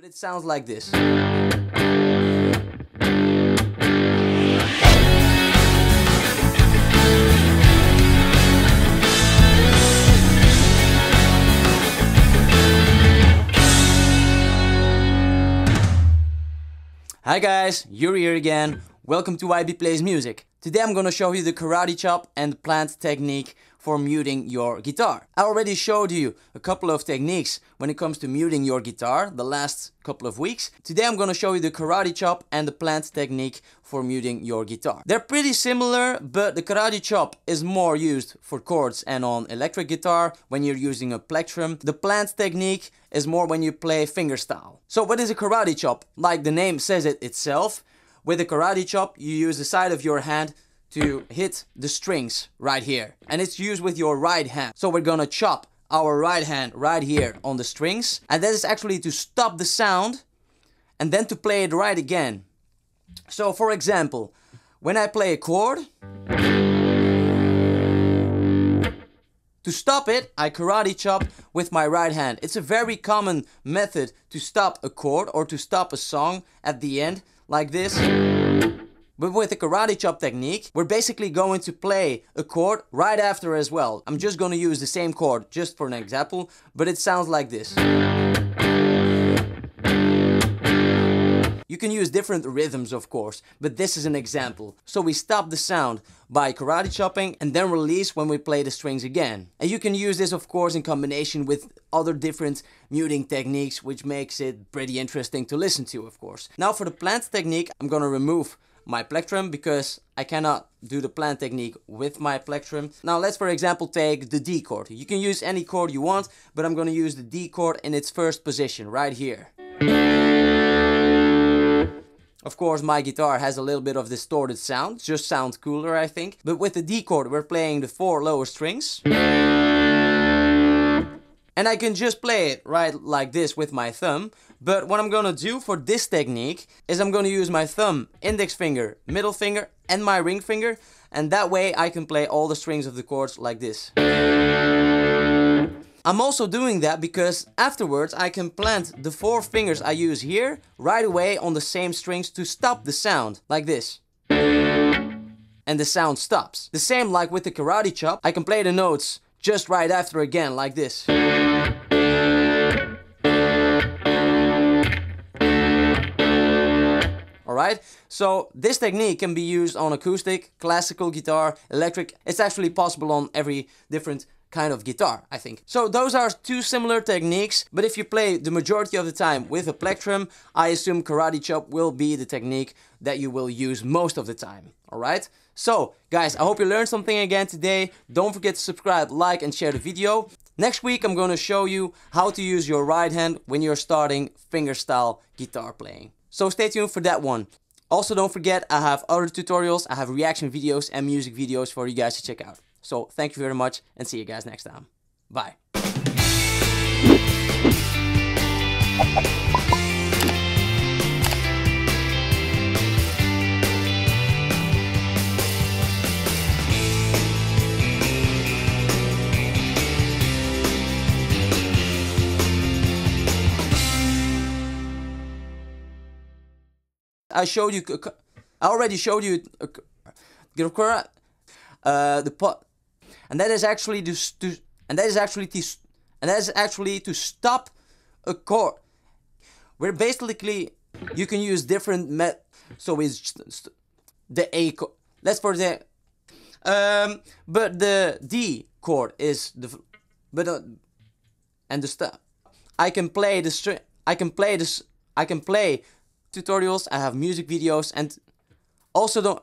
But it sounds like this. Hi guys, Yuri here again. Welcome to YB Plays Music. Today I'm gonna show you the karate chop and plant technique for muting your guitar. I already showed you a couple of techniques when it comes to muting your guitar the last couple of weeks. Today I'm gonna show you the karate chop and the plant technique for muting your guitar. They're pretty similar, but the karate chop is more used for chords and on electric guitar when you're using a plectrum. The plant technique is more when you play fingerstyle. So what is a karate chop? Like the name says it itself, with a karate chop you use the side of your hand to hit the strings right here. And it's used with your right hand. So we're gonna chop our right hand right here on the strings. And that is actually to stop the sound and then to play it right again. So for example, when I play a chord, to stop it, I karate chop with my right hand. It's a very common method to stop a chord or to stop a song at the end, like this. But with the karate chop technique, we're basically going to play a chord right after as well. I'm just going to use the same chord just for an example, but it sounds like this. You can use different rhythms of course, but this is an example. So we stop the sound by karate chopping and then release when we play the strings again. And you can use this of course in combination with other different muting techniques which makes it pretty interesting to listen to of course. Now for the plant technique I'm gonna remove my plectrum because I cannot do the plan technique with my plectrum. Now let's for example take the D chord. You can use any chord you want, but I'm gonna use the D chord in its first position, right here. Of course my guitar has a little bit of distorted sound, just sounds cooler I think. But with the D chord we're playing the four lower strings. And I can just play it right like this with my thumb. But what I'm gonna do for this technique is I'm gonna use my thumb, index finger, middle finger and my ring finger. And that way I can play all the strings of the chords like this. I'm also doing that because afterwards I can plant the four fingers I use here right away on the same strings to stop the sound, like this. And the sound stops. The same like with the karate chop, I can play the notes just right after again, like this. Alright, so this technique can be used on acoustic, classical guitar, electric. It's actually possible on every different kind of guitar, I think. So those are two similar techniques, but if you play the majority of the time with a plectrum, I assume karate chop will be the technique that you will use most of the time, alright? So, guys, I hope you learned something again today. Don't forget to subscribe, like and share the video. Next week I'm going to show you how to use your right hand when you're starting fingerstyle guitar playing. So stay tuned for that one. Also don't forget I have other tutorials, I have reaction videos and music videos for you guys to check out. So thank you very much and see you guys next time. Bye. I showed you, I already showed you uh, the pot and that is actually to, to and that is actually to and that is actually to stop a chord. Where basically you can use different met. So it's the A chord. That's for the um, but the D chord is the but uh, and the stuff. I can play the string. I can play this. I can play tutorials. I have music videos and also don't